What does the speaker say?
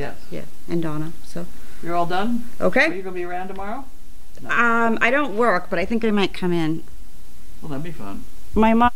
Yes. Yeah, and Donna, so, You're all done? Okay. Are you gonna be around tomorrow? Um, I don't work, but I think I might come in. Well, that'd be fun. My mom